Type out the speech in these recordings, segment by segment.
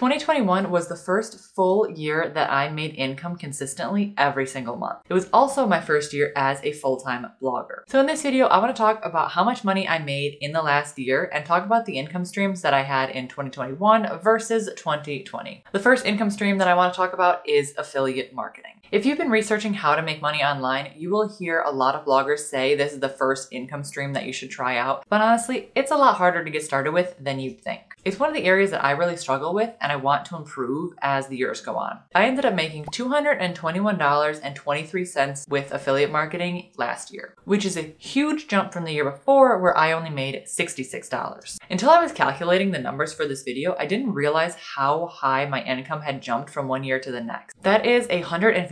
2021 was the first full year that I made income consistently every single month. It was also my first year as a full-time blogger. So in this video, I want to talk about how much money I made in the last year and talk about the income streams that I had in 2021 versus 2020. The first income stream that I want to talk about is affiliate marketing. If you've been researching how to make money online, you will hear a lot of bloggers say this is the first income stream that you should try out. But honestly, it's a lot harder to get started with than you'd think. It's one of the areas that I really struggle with and I want to improve as the years go on. I ended up making $221.23 with affiliate marketing last year, which is a huge jump from the year before where I only made $66. Until I was calculating the numbers for this video, I didn't realize how high my income had jumped from one year to the next. That is a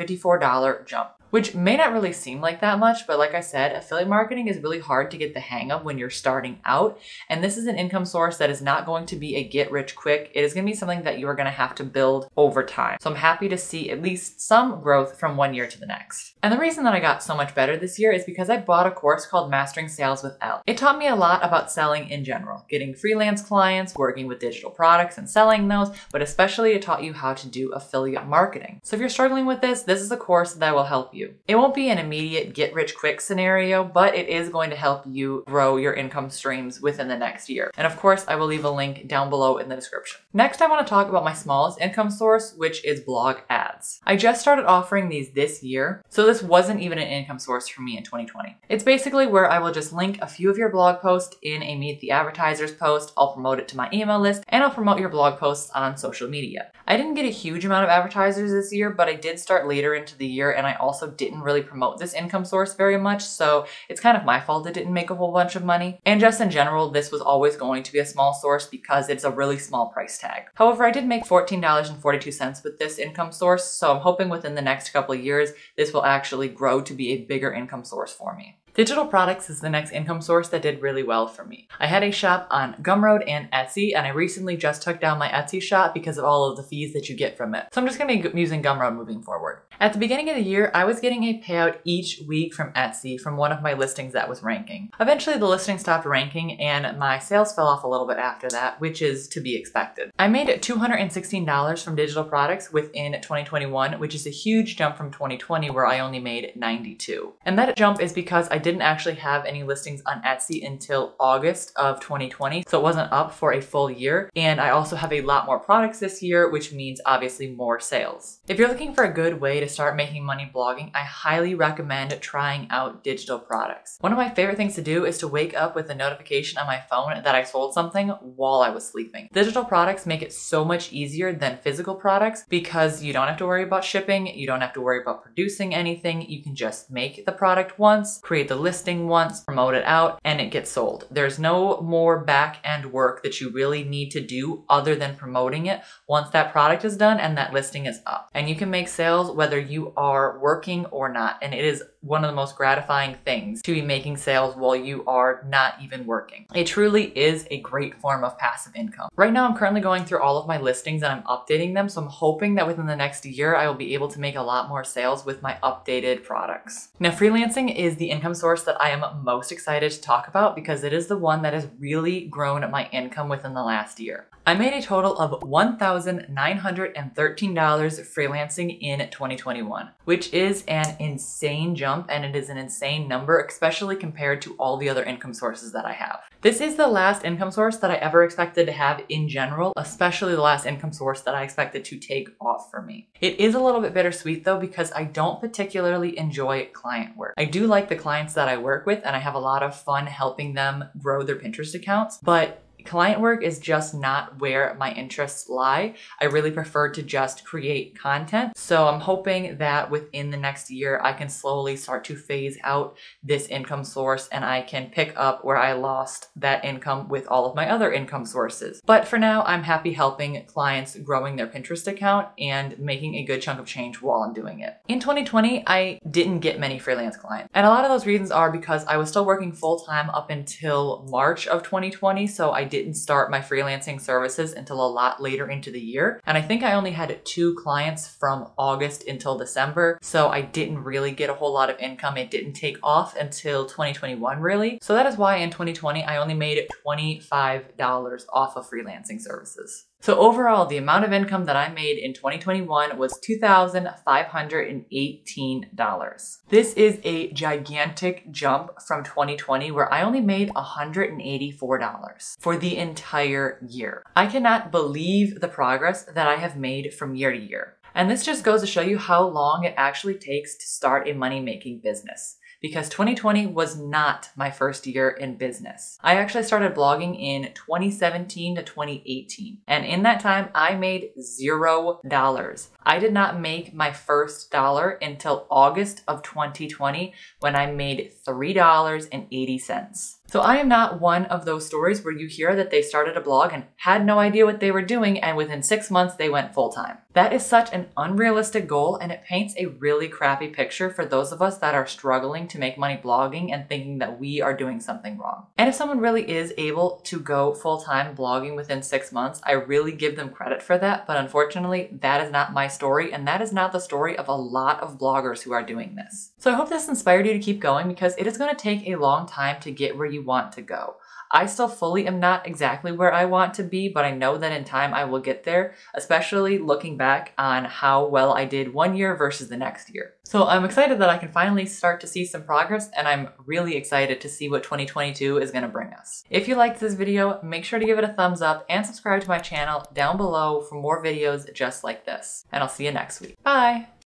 $154 jump which may not really seem like that much, but like I said, affiliate marketing is really hard to get the hang of when you're starting out. And this is an income source that is not going to be a get rich quick. It is going to be something that you are going to have to build over time. So I'm happy to see at least some growth from one year to the next. And the reason that I got so much better this year is because I bought a course called Mastering Sales with Elle. It taught me a lot about selling in general, getting freelance clients, working with digital products and selling those, but especially it taught you how to do affiliate marketing. So if you're struggling with this, this is a course that will help you you. It won't be an immediate get rich quick scenario, but it is going to help you grow your income streams within the next year. And of course, I will leave a link down below in the description. Next, I want to talk about my smallest income source, which is blog ads. I just started offering these this year, so this wasn't even an income source for me in 2020. It's basically where I will just link a few of your blog posts in a Meet the Advertisers post, I'll promote it to my email list, and I'll promote your blog posts on social media. I didn't get a huge amount of advertisers this year, but I did start later into the year and I also didn't really promote this income source very much, so it's kind of my fault it didn't make a whole bunch of money. And just in general, this was always going to be a small source because it's a really small price tag. However, I did make $14.42 with this income source, so I'm hoping within the next couple of years, this will actually grow to be a bigger income source for me. Digital products is the next income source that did really well for me. I had a shop on Gumroad and Etsy, and I recently just took down my Etsy shop because of all of the fees that you get from it. So I'm just gonna be using Gumroad moving forward. At the beginning of the year, I was getting a payout each week from Etsy from one of my listings that was ranking. Eventually, the listing stopped ranking and my sales fell off a little bit after that, which is to be expected. I made $216 from digital products within 2021, which is a huge jump from 2020 where I only made 92. And that jump is because I didn't actually have any listings on Etsy until August of 2020, so it wasn't up for a full year. And I also have a lot more products this year, which means obviously more sales. If you're looking for a good way to start making money blogging, I highly recommend trying out digital products. One of my favorite things to do is to wake up with a notification on my phone that I sold something while I was sleeping. Digital products make it so much easier than physical products because you don't have to worry about shipping, you don't have to worry about producing anything, you can just make the product once, create the listing once, promote it out, and it gets sold. There's no more back end work that you really need to do other than promoting it once that product is done and that listing is up. And you can make sales whether whether you are working or not. And it is one of the most gratifying things to be making sales while you are not even working. It truly is a great form of passive income. Right now, I'm currently going through all of my listings and I'm updating them. So I'm hoping that within the next year, I will be able to make a lot more sales with my updated products. Now, freelancing is the income source that I am most excited to talk about because it is the one that has really grown my income within the last year. I made a total of $1,913 freelancing in 2021, which is an insane jump and it is an insane number, especially compared to all the other income sources that I have. This is the last income source that I ever expected to have in general, especially the last income source that I expected to take off for me. It is a little bit bittersweet though because I don't particularly enjoy client work. I do like the clients that I work with and I have a lot of fun helping them grow their Pinterest accounts, but client work is just not where my interests lie. I really prefer to just create content. So I'm hoping that within the next year, I can slowly start to phase out this income source and I can pick up where I lost that income with all of my other income sources. But for now, I'm happy helping clients growing their Pinterest account and making a good chunk of change while I'm doing it. In 2020, I didn't get many freelance clients. And a lot of those reasons are because I was still working full time up until March of 2020. So I didn't start my freelancing services until a lot later into the year. And I think I only had two clients from August until December. So I didn't really get a whole lot of income. It didn't take off until 2021 really. So that is why in 2020, I only made $25 off of freelancing services. So overall, the amount of income that I made in 2021 was $2,518. This is a gigantic jump from 2020 where I only made $184 for the entire year. I cannot believe the progress that I have made from year to year. And this just goes to show you how long it actually takes to start a money making business because 2020 was not my first year in business. I actually started blogging in 2017 to 2018. And in that time, I made zero dollars. I did not make my first dollar until August of 2020 when I made $3.80. So I am not one of those stories where you hear that they started a blog and had no idea what they were doing and within six months they went full time. That is such an unrealistic goal and it paints a really crappy picture for those of us that are struggling to make money blogging and thinking that we are doing something wrong. And if someone really is able to go full time blogging within six months, I really give them credit for that. But unfortunately, that is not my story and that is not the story of a lot of bloggers who are doing this. So I hope this inspired you to keep going because it is going to take a long time to get where you want to go. I still fully am not exactly where I want to be, but I know that in time I will get there, especially looking back on how well I did one year versus the next year. So I'm excited that I can finally start to see some progress, and I'm really excited to see what 2022 is going to bring us. If you liked this video, make sure to give it a thumbs up and subscribe to my channel down below for more videos just like this. And I'll see you next week. Bye!